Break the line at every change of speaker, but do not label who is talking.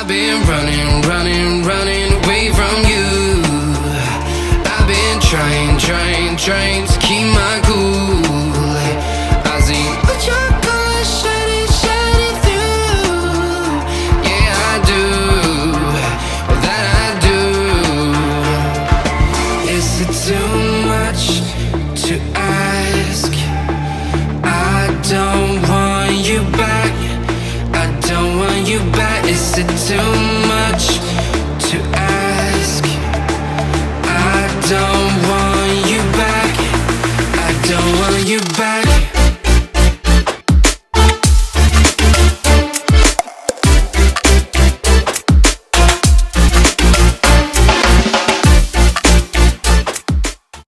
I've been running, running, running away from you. I've been trying, trying, trying to keep my cool. I see what you're gonna shining, shining through. Yeah, I do, well that I do. Is it too much to ask? too much to ask. I don't want you back. I don't want you back.